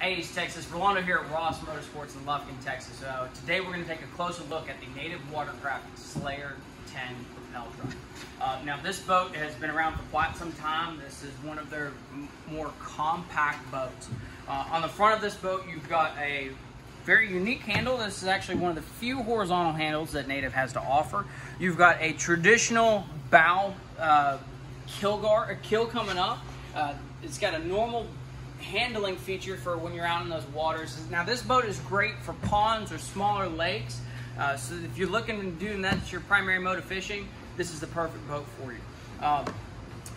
Hey, East Texas. Rolando here at Ross Motorsports in Lufkin, Texas. So today we're going to take a closer look at the native watercraft Slayer 10 propel drive. Uh, now this boat has been around for quite some time. This is one of their more compact boats. Uh, on the front of this boat you've got a very unique handle. This is actually one of the few horizontal handles that Native has to offer. You've got a traditional bow uh, keel guard, a keel coming up. Uh, it's got a normal handling feature for when you're out in those waters. Now this boat is great for ponds or smaller lakes. Uh, so if you're looking to do that's your primary mode of fishing, this is the perfect boat for you. Um,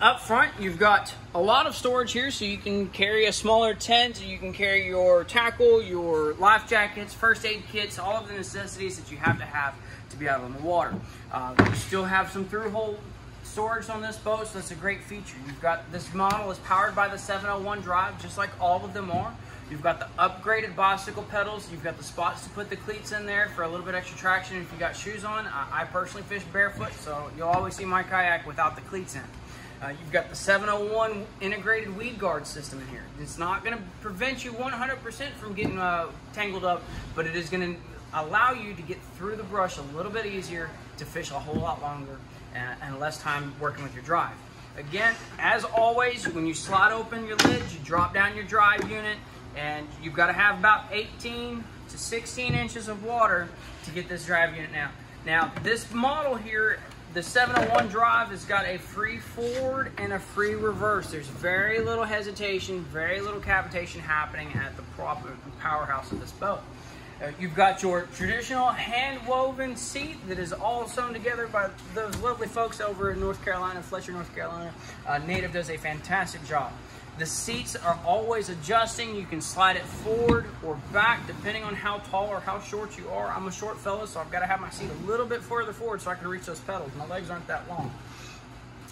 up front, you've got a lot of storage here, so you can carry a smaller tent, you can carry your tackle, your life jackets, first aid kits, all of the necessities that you have to have to be out on the water. Uh, you still have some through-hull storage on this boat, so that's a great feature. You've got this model is powered by the 701 drive, just like all of them are. You've got the upgraded bicycle pedals. You've got the spots to put the cleats in there for a little bit extra traction if you got shoes on. I, I personally fish barefoot, so you'll always see my kayak without the cleats in. Uh, you've got the 701 integrated weed guard system in here. It's not going to prevent you 100% from getting uh, tangled up, but it is going to allow you to get through the brush a little bit easier to fish a whole lot longer and, less time working with your drive. Again, as always, when you slide open your lids, you drop down your drive unit, and you've got to have about 18 to 16 inches of water to get this drive unit now. Now, this model here, the 701 drive has got a free forward and a free reverse. There's very little hesitation, very little cavitation happening at the proper powerhouse of this boat. You've got your traditional hand-woven seat that is all sewn together by those lovely folks over in North Carolina, Fletcher, North Carolina. Uh, Native does a fantastic job. The seats are always adjusting. You can slide it forward or back depending on how tall or how short you are. I'm a short fella, so I've got to have my seat a little bit further forward so I can reach those pedals. My legs aren't that long.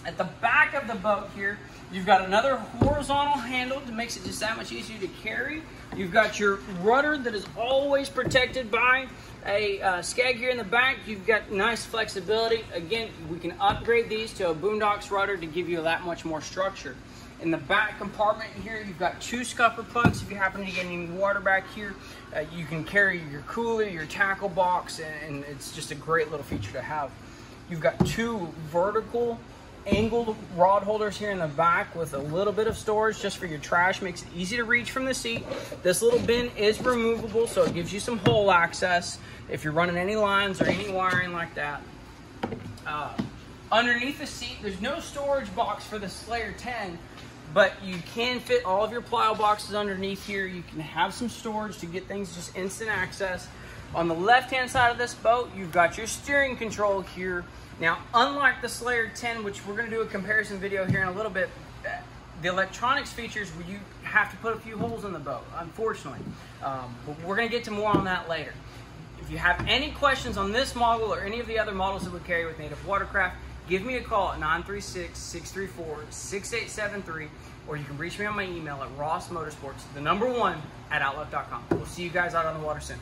At the back of the boat here, you've got another horizontal handle that makes it just that much easier to carry. You've got your rudder that is always protected by a uh, skeg here in the back. You've got nice flexibility. Again, we can upgrade these to a Boonedox rudder to give you that much more structure. In the back compartment here, you've got two scupper plugs. If you happen to get any water back here, uh, you can carry your cooler, your tackle box, and, and it's just a great little feature to have. You've got two vertical angled rod holders here in the back with a little bit of storage just for your trash. Makes it easy to reach from the seat. This little bin is removable, so it gives you some hull access if you're running any lines or any wiring like that. Uh, underneath the seat, there's no storage box for the Slayer 10, but you can fit all of your Plano boxes underneath here. You can have some storage to get things just instant access. On the left-hand side of this boat, you've got your steering control here now, unlike the Slayer 10, which we're going to do a comparison video here in a little bit, the electronics features you have to put a few holes in the boat, unfortunately. Um, but we're going to get to more on that later. If you have any questions on this model or any of the other models that we carry with Native Watercraft, give me a call at 936-634-6873 or you can reach me on my email at rossmotorsports, the number one, at outlook.com. We'll see you guys out on the water soon.